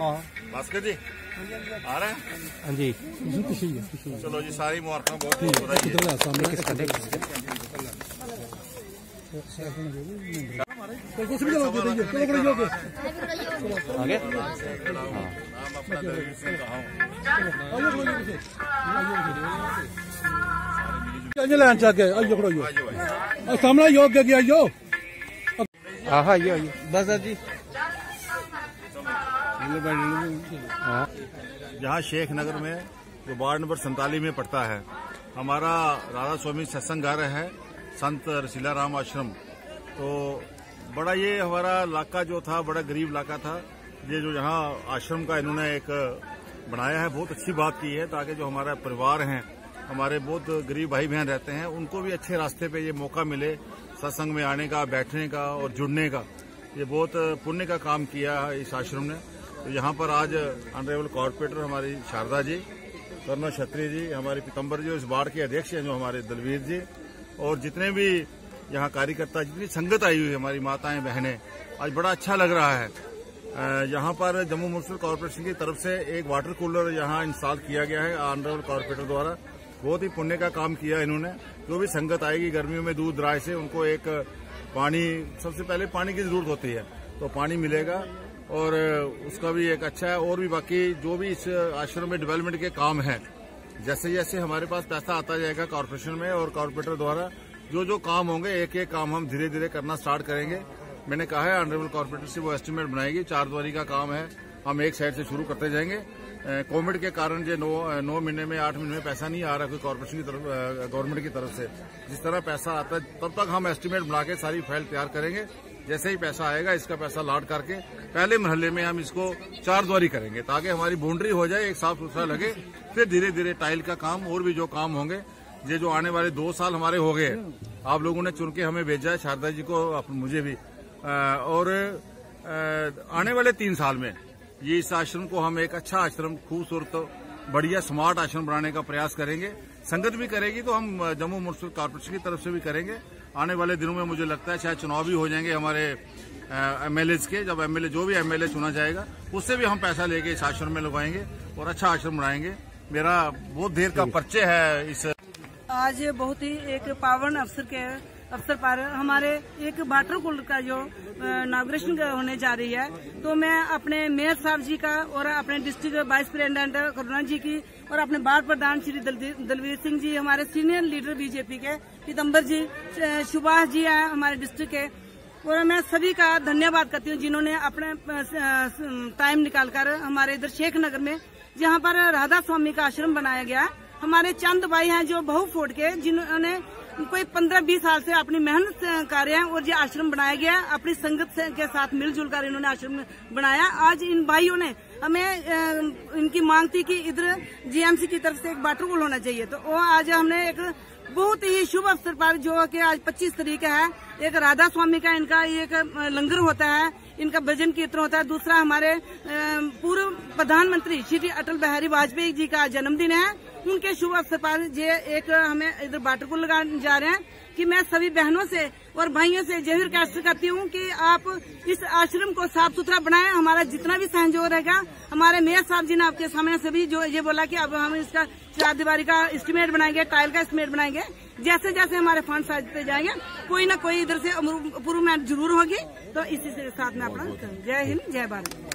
ਹਾਂ भास्कर जी आ रहे हैं ਹਾਂਜੀ ਤੁਸੀਂ ਪਿੱਛੇ ਹੀ ਆ, ਪਿੱਛੇ ਹੀ चलो जी सारी मुबारक बहुत बहुत बधाई है। ਇਧਰ ਦਾ ਸਾਹਮਣੇ ਕੋਈ ਕੁਛ ਵੀ ਜਾਓਗੇ ਚਲੋ ਕੋਲ ਜਾਓਗੇ ਆਗੇ नाम अपना दलवीर सिंह कहा हूँ ਆਇਓ ਕੋਲ ਜਾਓਗੇ ਆਇਓ ਲੈਣ ਚ ਅੱਗੇ ਆਇਓ ਖੜੋ ਆਇਓ आइए भाई ਆ ਸਾਹਮਣੇ यहाँ शेख नगर में, जो वार्ड नंबर सैंतालीस में पड़ता है, हमारा राधा स्वामी सत्संग घर है, संत रसीला राम आश्रम। तो बड़ा ये हमारा इलाका जो था, बड़ा गरीब इलाका था, ये जो यहाँ आश्रम का इन्होंने एक बनाया है, बहुत अच्छी बात की है, ताकि जो हमारा परिवार हैं, हमारे बहुत गरीब भाई बहन रहते हैं, उनको भी अच्छे रास्ते पे ये मौका मिले, सत्संग में आने का, बैठने का और जुड़ने का। ये बहुत पुण्य का काम किया है इस आश्रम ने। तो यहाँ पर आज ऑनरेबल कॉर्पोरेटर हमारी शारदा जी करुणा छत्री जी, हमारे पितम्बर जी इस वार्ड के अध्यक्ष हैं जो हमारे दलवीर जी। और जितने भी यहाँ कार्यकर्ता, जितनी संगत आई हुई है हमारी माताएँ, बहनें, आज बड़ा अच्छा लग रहा है। यहाँ पर जम्मू म्यूनसिपल कॉरपोरेशन की तरफ़ से एक वाटर कूलर यहाँ इंस्टॉल किया गया है ऑनरेबल कॉरपोरेटर द्वारा। बहुत ही पुण्य का काम किया इन्होंने। जो भी संगत आएगी गर्मियों में दूर दराज से, उनको एक पानी, सबसे पहले पानी की ज़रूरत होती है तो पानी मिलेगा। और उसका भी एक अच्छा है, और भी बाकी जो भी इस आश्रम में डेवलपमेंट के काम हैं, जैसे जैसे हमारे पास पैसा आता जाएगा कॉरपोरेशन में और कॉरपोरेटर द्वारा, जो जो काम होंगे, एक एक काम हम धीरे धीरे करना स्टार्ट करेंगे। मैंने कहा है ऑनरेबल कॉरपोरेटर से वो एस्टिमेट बनाएगी, चार द्वारी का काम है, हम एक साइड से शुरू करते जाएँगे। कोविड के कारण जो नौ नौ महीने में, आठ महीने में पैसा नहीं आ रहा कोई कॉरपोरेशन की तरफ़ गवर्नमेंट की तरफ़ से। जिस तरह पैसा आता है, तब तक हम एस्टिमेट बना के सारी फ़ाइल तैयार करेंगे। जैसे ही पैसा आएगा, इसका पैसा लाट करके पहले महल्ले में हम इसको चार द्वारी करेंगे, ताकि हमारी बाउंड्री हो जाए, एक साफ़ सुथरा लगे। फिर धीरे धीरे टाइल का काम और भी जो काम होंगे, ये जो आने वाले दो साल हमारे हो गए आप लोगों ने चुन के हमें भेजा है, शारदा जी को मुझे भी। और आने वाले तीन साल में ये इस आश्रम को हम एक अच्छा आश्रम, खूबसूरत, बढ़िया स्मार्ट आश्रम बनाने का प्रयास करेंगे। संगत भी करेगी तो हम जम्मू म्यूनसिपल कॉर्पोरेशन की तरफ़ से भी करेंगे। आने वाले दिनों में मुझे लगता है शायद चुनाव भी हो जाएँगे हमारे एमएलए के। जब एमएलए जो भी एमएलए चुना जाएगा उससे भी हम पैसा लेके इस आश्रम में लगवाएँगे और अच्छा आश्रम बनाएँगे। मेरा बहुत देर का परिचय है इस आज बहुत ही एक पावन अवसर के अवसर पर हमारे एक वाटर कूलर का जो इनाग्रेशन होने जा रही है। तो मैं अपने मेयर साहब जी का और अपने district vice president Karuna ji की और अपने बार प्रधान श्री दलवीर सिंह जी, हमारे सीनियर लीडर बीजेपी के पीतम्बर जी सुभाष जी हैं हमारे डिस्ट्रिक्ट के। और मैं सभी का धन्यवाद करती हूँ जिन्होंने अपने टाइम निकालकर हमारे इधर शेख नगर में, जहाँ पर राधा स्वामी का आश्रम बनाया गया। हमारे चंद भाई हैं जो बहु फोट के, जिन्होंने कोई पंद्रह बीस साल से अपनी मेहनत कर रहे हैं और ये आश्रम बनाया गया है। अपनी संगत के साथ मिलजुल कर इन्होंने आश्रम बनाया। आज इन भाइयों ने हमें इनकी मांग थी कि इधर जीएमसी की तरफ़ से एक वाटर कूल होना चाहिए। तो वो आज हमने एक बहुत ही शुभ अवसर पर जो कि आज 25 तरीक है, एक राधा स्वामी का इनका एक लंगर होता है। इनका भजन कीर्तन होता है। दूसरा हमारे पूर्व प्रधानमंत्री श्री अटल बिहारी वाजपेयी जी का जन्मदिन है। उनके शुभ अवसर पर ये एक हमें इधर वाटर कूल लगाने जा रहे हैं कि मैं सभी बहनों से और भाइयों से ज़रूर रिक्वेस्ट करती हूँ कि आप इस आश्रम को साफ़ सुथरा बनाएँ, हमारा जितना भी सहयोग रहेगा, हमारे मेयर साहब जी ने आपके सामने से भी जो ये बोला कि अब हम इसका चार दीवारी का एस्टिमेट बनाएँगे टाइल का एस्टिमेट बनाएँगे, जैसे जैसे हमारे फंड आते जाएँगे, कोई ना कोई इधर से इम्प्रूवमेंट ज़रूर होगी तो इसी से साथ में अपना जय हिंद, जय भारत।